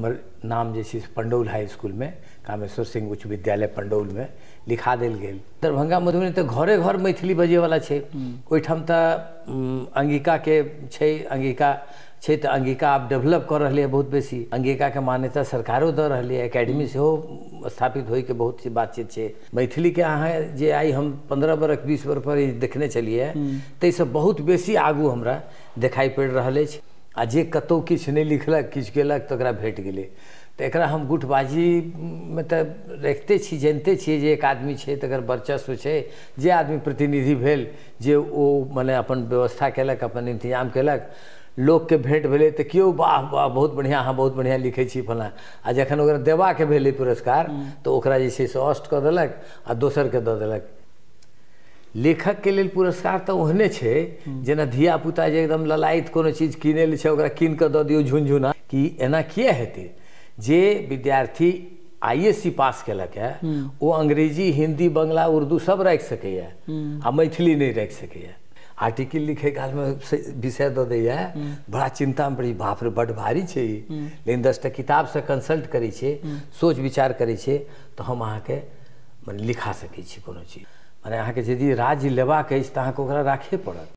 हमर नाम जे छै से पंडौल हाई स्कूलमे कामेश्वर सिंह उच्च विद्यालय पंडौलमे लिखा देल गेल। दरभंगा मधुबनी तऽ घरे घर मैथिली बजैवला छै। ओहिठाम तऽ उम, अंगिकाके छै अंगिका छै तऽ अंगिका आब डेवलप कऽ रहलै है बहुत बेसी। अंगिकाके मान्यता सरकारो दऽ रहलै है एकेडमी सेहो स्थापित होइके बहुत सी बातचीत छै। मैथिलीके अहाँ जे आइ हम पंद्रह बरख बीस बरख पर देखने छलियै ताहिसँ बहुत बेसी आगू हमरा देखाइ पड़ि रहल अछि। आ जे कतहु किछु नहि लिखलक किछु केलक तऽ ओकरा भेट गेलै। तऽ एकरा हम गुटबाजीमे तऽ रखिते छी जानिते छियै जे एक आदमी छै तकर वर्चस्व छै। जे आदमी प्रतिनिधि भेल जे ओ मने अपन व्यवस्था केलक अपन इंतज़ाम केलक लोकके भेंट भेलै तऽ केओ वाह वाह बहुत बढ़िआँ अहाँ बहुत बढ़िआँ लिखै छी फलाँ आ जखन ओकरा देबाके भेलै पुरस्कार तऽ ओकरा जे छै से अस्ट कऽ देलक आ दोसरके दऽ देलक। लेखकके लेल पुरस्कार तऽ ओहने छै जेना धियापुता जे एकदम ललायत कोनो चीज़ किनै ले छै ओकरा कीन कऽ दऽ दियौ झुनझुना। कि एना किए हेतै? जे विद्यार्थी आई एस सी पास केलक है ओ अंग्रेज़ी हिंदी बंगला उर्दू सब राखि सकैए आ मैथिली नहि राखि सकैए। आर्टिकल लिखे कालमे से- विषय दऽ दैए बड़ा चिंतामे पड़ी बाप रे बड्ड भारी छै ई। लेकिन दस टा किताबसँ कंसल्ट करै सोच विचार करै छै तऽ हम अहाँके मने लिखा सकै छी कोनो चीज़। मने अहाँके यदि राज्य लेबाक अछि तऽ अहाँके ओकरा राखे पड़त।